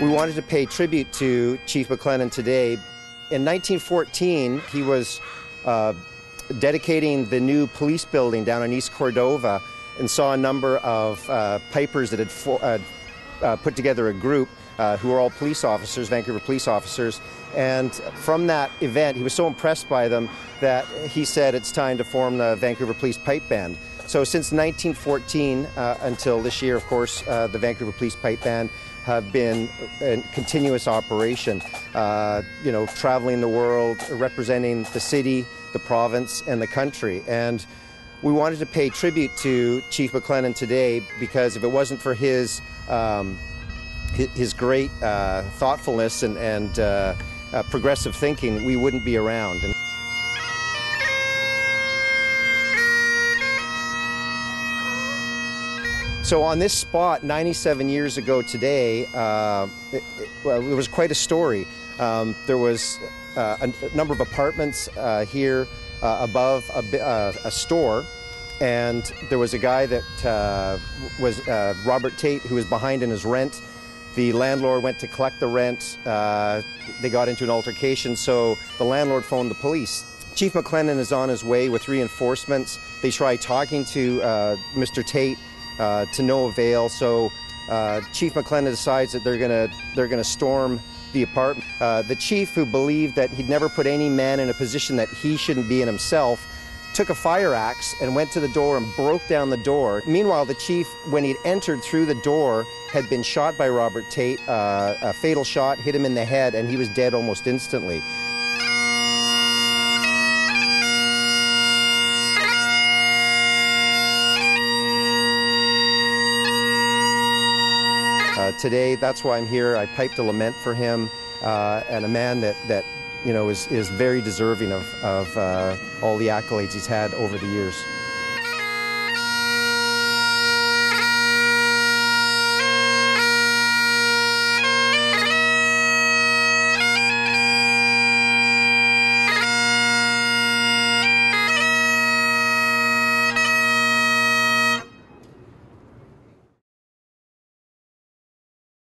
We wanted to pay tribute to Chief MacLennan today. In 1914, he was uh, dedicating the new police building down in East Cordova and saw a number of uh, pipers that had uh, uh, put together a group uh, who were all police officers, Vancouver police officers. And from that event, he was so impressed by them that he said it's time to form the Vancouver Police Pipe Band. So since 1914 uh, until this year, of course, uh, the Vancouver Police Pipe Band have been in continuous operation, uh, you know, traveling the world, representing the city, the province, and the country. And we wanted to pay tribute to Chief MacLennan today because if it wasn't for his um, his great uh, thoughtfulness and, and uh, uh, progressive thinking, we wouldn't be around. And So on this spot, 97 years ago today, uh, it, it, well, it, was quite a story. Um, there was uh, a, a, number of apartments uh, here uh, above a, uh, a, store, and there was a guy that uh, was Robert Tait who was behind in his rent. The landlord went to collect the rent. they got into an altercation, so the landlord phoned the police. Chief MacLennan is on his way with reinforcements. They try talking to Mr. Tait uh, to no avail. So uh, Chief MacLennan decides that they're gonna they're gonna storm the apartment. Uh, the chief, who believed that he'd never put any man in a position that he shouldn't be in himself, took a fire axe and went to the door and broke down the door. Meanwhile, the chief, when he'd entered through the door, had been shot by Robert Tait. Uh, a fatal shot hit him in the head, and he was dead almost instantly. Today, that's why I'm here. I piped a lament for him, uh, and a man that, that you know, is, is very deserving of, of uh, all the accolades he's had over the years.